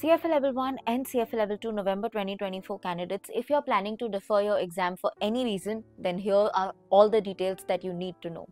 CFA Level 1 and CFA Level 2 November 2024 candidates, if you're planning to defer your exam for any reason, then here are all the details that you need to know.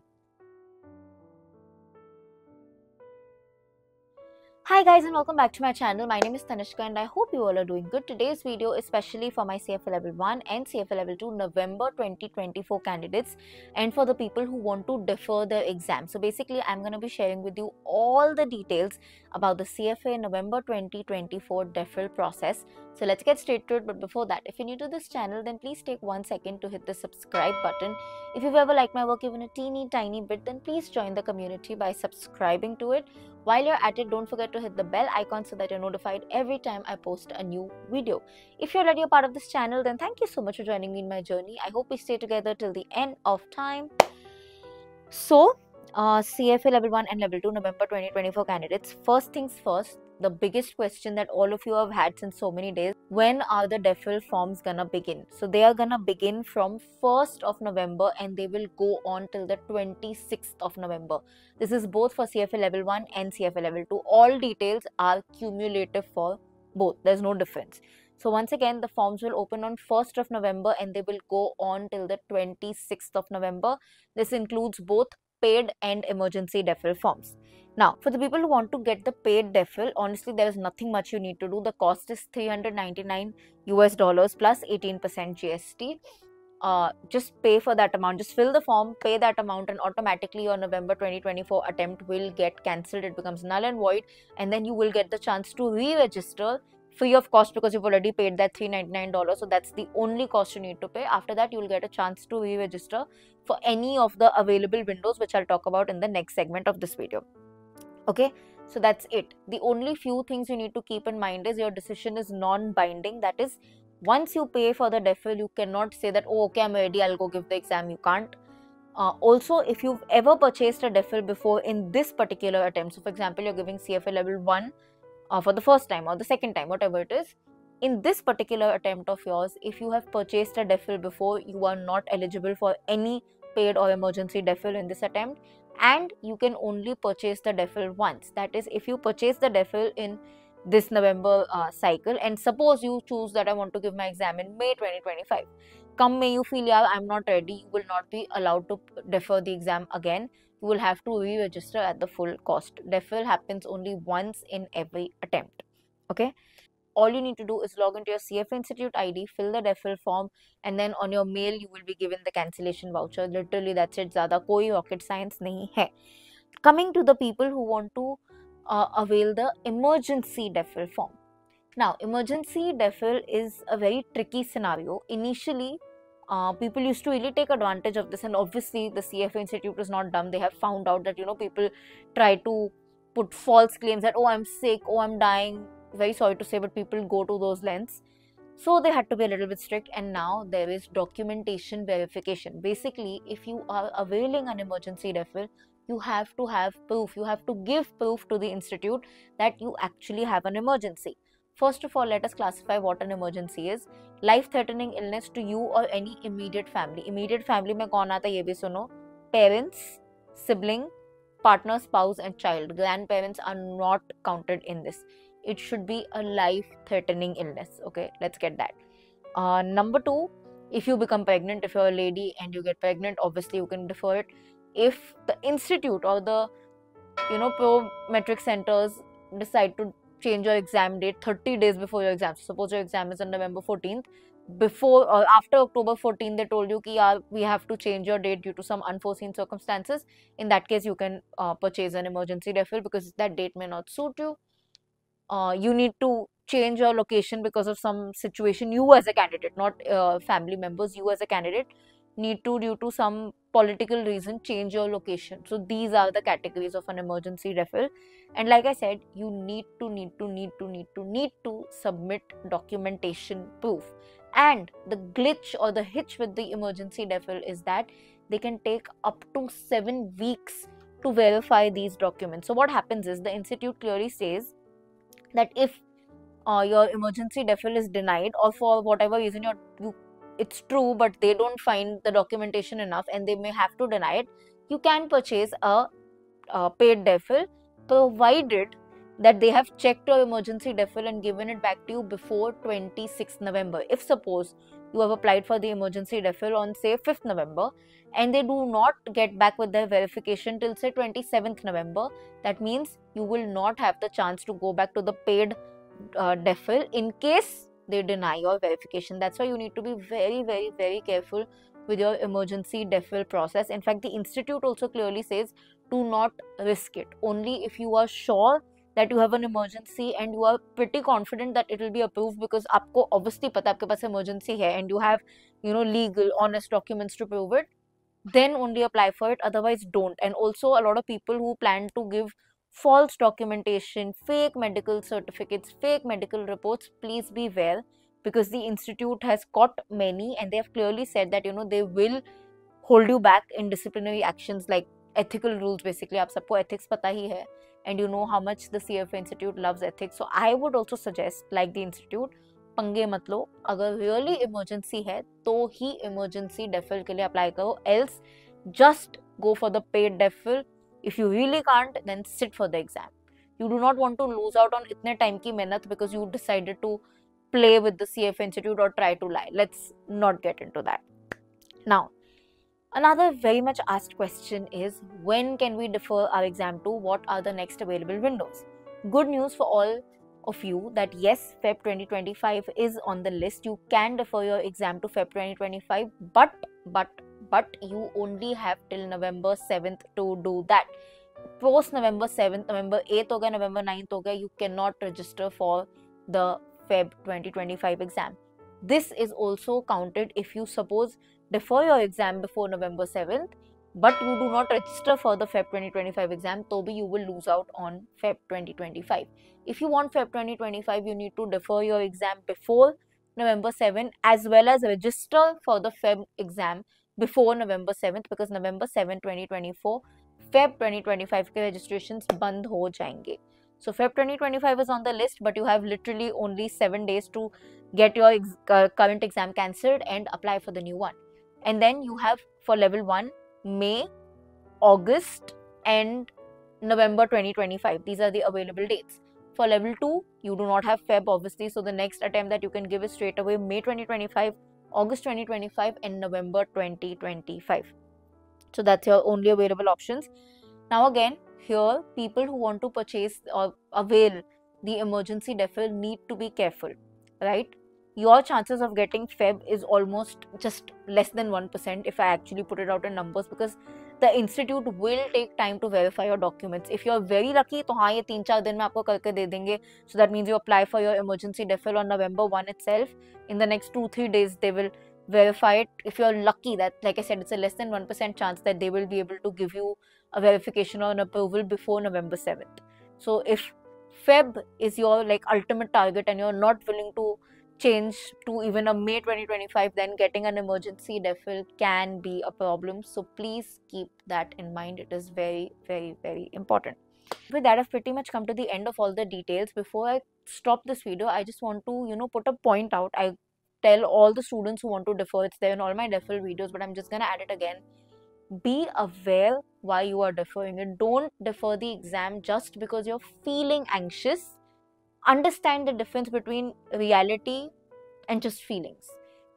Hi guys and welcome back to my channel. My name is Tanishka and I hope you all are doing good. Today's video especially for my CFA level 1 and CFA level 2 November 2024 candidates and for the people who want to defer their exam. So basically I'm going to be sharing with you all the details about the CFA November 2024 deferral process. So let's get straight to it but before that if you're new to this channel then please take one second to hit the subscribe button. If you've ever liked my work even a teeny tiny bit then please join the community by subscribing to it while you're at it, don't forget to hit the bell icon so that you're notified every time I post a new video. If you're already a part of this channel, then thank you so much for joining me in my journey. I hope we stay together till the end of time. So, uh, CFA level 1 and level 2 November 2024 candidates. First things first, the biggest question that all of you have had since so many days when are the deferral forms gonna begin? So they are gonna begin from 1st of november and they will go on till the 26th of november. This is both for cfa level 1 and cfa level 2 all details are cumulative for both. There's no difference. So once again the forms will open on 1st of november and they will go on till the 26th of november. This includes both paid and emergency deferral forms now, for the people who want to get the paid deferral, honestly, there is nothing much you need to do. The cost is 399 US dollars plus 18% GST. Uh, just pay for that amount. Just fill the form, pay that amount, and automatically your November 2024 attempt will get cancelled. It becomes null and void, and then you will get the chance to re-register free of cost because you've already paid that $399 so that's the only cost you need to pay after that you will get a chance to re-register for any of the available windows which i'll talk about in the next segment of this video okay so that's it. The only few things you need to keep in mind is your decision is non-binding. That is once you pay for the deferral you cannot say that oh okay i'm ready i'll go give the exam. You can't. Uh, also if you've ever purchased a deferral before in this particular attempt so for example you're giving cfa level 1 uh, for the first time or the second time whatever it is in this particular attempt of yours if you have purchased a deferral before you are not eligible for any paid or emergency deferral in this attempt and you can only purchase the deferral once. That is, if you purchase the deferral in this November uh, cycle, and suppose you choose that I want to give my exam in May 2025, come May you feel yeah I'm not ready, you will not be allowed to defer the exam again. You will have to re-register at the full cost. Deferral happens only once in every attempt. Okay all you need to do is log into your CFA Institute ID, fill the deferral form, and then on your mail you will be given the cancellation voucher. Literally, that's it. Zada koi rocket science nahi hai. Coming to the people who want to uh, avail the emergency deferral form. Now, emergency deferral is a very tricky scenario. Initially, uh, people used to really take advantage of this, and obviously, the CFA Institute is not dumb. They have found out that you know people try to put false claims that oh I'm sick, oh I'm dying, very sorry to say but people go to those lengths. So they had to be a little bit strict and now there is documentation verification. Basically if you are availing an emergency deferral you have to have proof. You have to give proof to the institute that you actually have an emergency. First of all let us classify what an emergency is. Life threatening illness to you or any immediate family. Immediate family mein kaun aata ye bhi suno parents sibling partner spouse and child. Grandparents are not counted in this it should be a life threatening illness okay? Let's get that. Uh, number two if you become pregnant if you're a lady and you get pregnant obviously you can defer it. If the institute or the you know pro metric centers decide to change your exam date 30 days before your exam suppose your exam is on november 14th before or after october 14 they told you yeah, we have to change your date due to some unforeseen circumstances. In that case you can uh, purchase an emergency deferral because that date may not suit you uh, you need to change your location because of some situation. You as a candidate not uh, family members you as a candidate need to due to some political reason change your location. So these are the categories of an emergency deferral and like i said you need to need to need to need to need to submit documentation proof. And the glitch or the hitch with the emergency deferral is that they can take up to 7 weeks to verify these documents. So what happens is the institute clearly says that if uh, your emergency deferral is denied or for whatever reason you're, you it's true but they don't find the documentation enough and they may have to deny it you can purchase a, a paid deferral provided that they have checked your emergency deferral and given it back to you before 26th November. If suppose you have applied for the emergency deferral on say 5th November and they do not get back with their verification till say 27th November, that means you will not have the chance to go back to the paid uh, deferral in case they deny your verification. That's why you need to be very, very, very careful with your emergency deferral process. In fact, the institute also clearly says do not risk it. Only if you are sure that you have an emergency and you are pretty confident that it will be approved because आपको obviously पता आपके पास emergency है and you have you know legal honest documents to prove it then only apply for it otherwise don't and also a lot of people who plan to give false documentation fake medical certificates fake medical reports please be aware because the institute has caught many and they have clearly said that you know they will hold you back in disciplinary actions like ethical rules basically aap sabko ethics pata hi hai and you know how much the CFA Institute loves ethics. So I would also suggest, like the Institute, पंगे मत लो। अगर really emergency है तो ही emergency डेफिल के लिए apply करो। Else just go for the paid deferral if you really can't then sit for the exam you do not want to lose out on इतने time की मेहनत because you decided to play with the C F institute और try to lie let's not get into that now another very much asked question is when can we defer our exam to? What are the next available windows? Good news for all of you that yes, Feb 2025 is on the list. You can defer your exam to Feb 2025, but but but you only have till November 7th to do that. Post November 7th, November 8th or November 9th ho you cannot register for the Feb 2025 exam. This is also counted if you suppose defer your exam before November 7th but you do not register for the Feb 2025 exam, Toby, you will lose out on Feb 2025. If you want Feb 2025, you need to defer your exam before November 7 as well as register for the Feb exam before November 7th because November 7, 2024, Feb 2025 के registrations बंद हो जाएंगे. So Feb 2025 is on the list, but you have literally only seven days to get your ex uh, current exam cancelled and apply for the new one. And then you have for level one May, August, and November 2025. These are the available dates. For level 2, you do not have Feb obviously, so the next attempt that you can give is straight away May 2025, August 2025, and November 2025. So that's your only available options. Now, again, here people who want to purchase or avail the emergency deferral need to be careful, right? your chances of getting Feb is almost just less than 1% if I actually put it out in numbers because the institute will take time to verify your documents. If you're very lucky, तो हाँ ये तीन चार दिन में आपको करके दे देंगे. So that means you apply for your emergency deferral on November 1 itself. In the next two three days, they will verify it. If you're lucky, that like I said, it's a less than 1% chance that they will be able to give you a verification or an approval before November 7th. So if Feb is your like ultimate target and you're not willing to change to even a May 2025, then getting an emergency deferral can be a problem. So please keep that in mind. It is very, very, very important. With that, I've pretty much come to the end of all the details. Before I stop this video, I just want to, you know, put a point out. I tell all the students who want to defer it's there in all my defer mm-hmm. videos but i'm just gonna add it again. Be aware why you are deferring it. Don't defer the exam just because you're feeling anxious. Understand the difference between reality and just feelings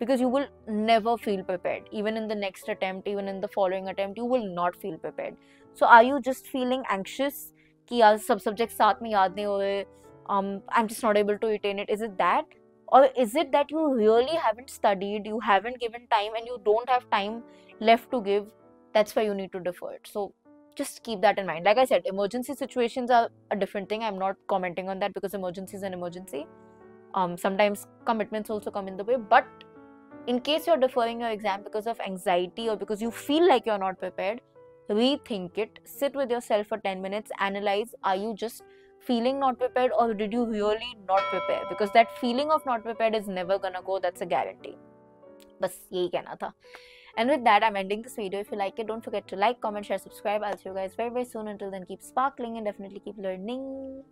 because you will never feel prepared. Even in the next attempt even in the following attempt you will not feel prepared. So are you just feeling anxious? Ki sub subjects saath mein yaad um i'm just not able to retain it. Is it that? Or is it that you really haven't studied, you haven't given time, and you don't have time left to give? That's why you need to defer it. So just keep that in mind. Like I said, emergency situations are a different thing. I'm not commenting on that because emergency is an emergency. Um, sometimes commitments also come in the way. But in case you're deferring your exam because of anxiety or because you feel like you're not prepared, rethink it. Sit with yourself for 10 minutes, analyze are you just feeling not prepared or did you really not prepare? Because that feeling of not prepared is never gonna go, that's a guarantee. बस यही कहना था and with that, I'm ending this video. If you like it, don't forget to like, comment, share, subscribe. I'll see you guys very, very soon. Until then, keep sparkling and definitely keep learning.